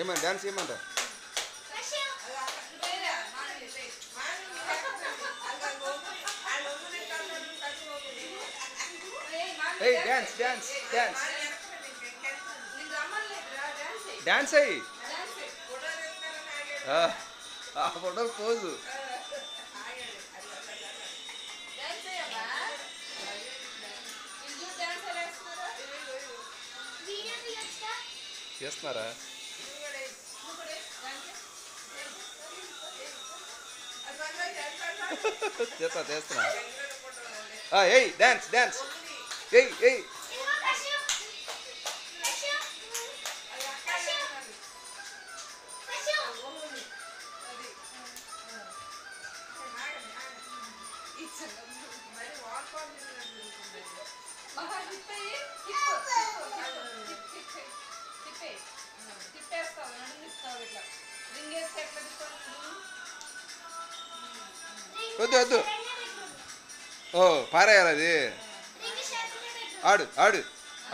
ఏమన్నా డాన్స్ ఏమంట? ఏయ్ డాన్స్ డాన్స్ డ్యాన్స్ డాన్స్ అయ్యి. ఆ ఫోటో పోజు. చేస్తున్నారా? చేస్తా చేస్తున్నా ఏయ్ డాన్స్ డాన్స్ ఏయ్ ఏయ్. వద్దు వద్దు. ఓ పారేయాలి అది. ఆడు ఆడు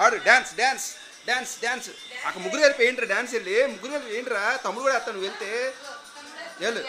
ఆడు డ్యాన్స్ డ్యాన్స్ డ్యాన్స్ డ్యాన్స్ అక్కడ ముగ్గురు కలిపి ఏంట్రా వెళ్ళి. ముగ్గురు కలిపి ఏంట్రా తమ్ముడు కూడా వేస్తాను నువ్వు వెళ్తే. వెళ్ళు.